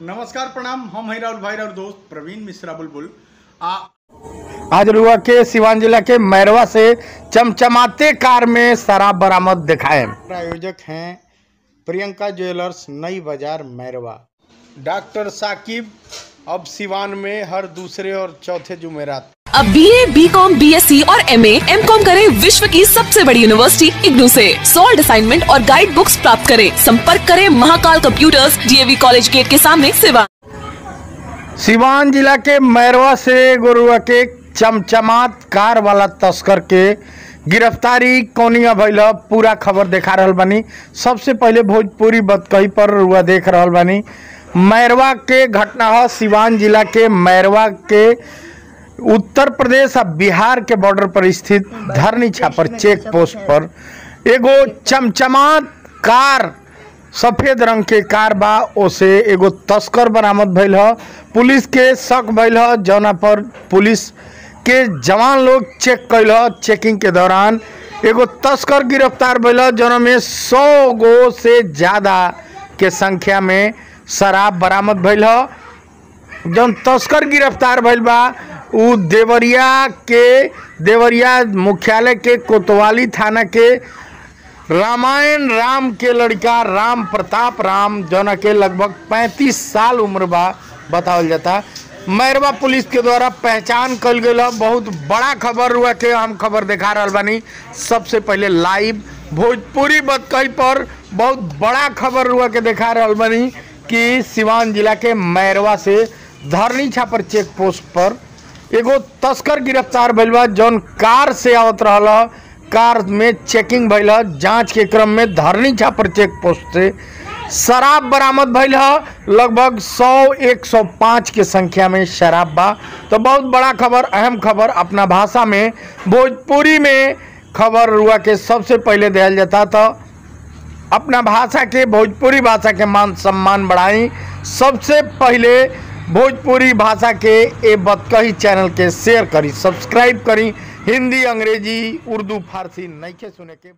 नमस्कार प्रणाम। हम हैं राहुल भाई और दोस्त प्रवीण मिश्रा बुलबुल। आ आज रुआ के सिवान जिला के मैरवा से चमचमाते कार में शराब बरामद दिखाए। प्रायोजक हैं प्रियंका ज्वेलर्स नई बाज़ार मैरवा। डॉक्टर साकिब अब सिवान में हर दूसरे और चौथे जुमेरात। अब B A B com B S C और एम ए एम कॉम करे विश्व की सबसे बड़ी यूनिवर्सिटी इग्नू से। सॉल्ड असाइनमेंट और गाइड बुक्स प्राप्त करें। संपर्क करें Mahakal computers DAV college gate के सामने सिवा सिवान जिला के मैरवा से गोरुआ के चमचमात कार वाला तस्कर के गिरफ्तारी कौनिया भइल ह, पूरा खबर देखा रहल बानी। सबसे पहले भोजपुरी बतकही पर रुआ देख रहल बानी। मैरवा के घटना है सिवान जिला के मैरवा के उत्तर प्रदेश और बिहार के बॉर्डर पर स्थित धरनी छापर चेक पोस्ट पर एगो चमचमात कार सफ़ेद रंग के कार बा ओसे एगो तस्कर बरामद भइल ह। पुलिस के शक भइल ह जौना पर पुलिस के जवान लोग चेक कैल ह। चेकिंग के दौरान एगो तस्कर गिरफ़्तार भइल ह जौना में सौ गो से ज़्यादा के संख्या में शराब बरामद भइल ह। जौन तस्कर गिरफ़्तार भइल बा उ देवरिया के, देवरिया मुख्यालय के, कोतवाली थाना के, रामायण राम के लड़का राम प्रताप राम, जौना के लगभग 35 साल उम्र बा, बतावल जाता। मैरवा पुलिस के द्वारा पहचान कल गई बहुत बड़ा खबर हुआ के हम खबर दिखा रहल बानी। सबसे पहले लाइव भोजपुरी बतकही पर बहुत बड़ा खबर हुआ के दिखा रहल बानी कि सिवान जिला के मैरवा से धरनी छापर चेक पोस्ट पर एगो तस्कर गिरफ़्तार भइल बा, जौन कार से आवत रहल कार में चेकिंग भइल ह, जाँच के क्रम में धरनी छापर चेक पोस्ट से शराब बरामद भइल ह। लगभग 100 105 के संख्या में शराब बा। तो बहुत बड़ा खबर, अहम खबर अपना भाषा में, भोजपुरी में खबर रुआ के सबसे पहले दिया जाता तो अपना भाषा के, भोजपुरी भाषा के मान सम्मान बढ़ाई। सबसे पहले भोजपुरी भाषा के ए बतकही चैनल के शेयर करी सब्सक्राइब करी। हिंदी, अंग्रेज़ी, उर्दू, फारसी नहीं के सुने के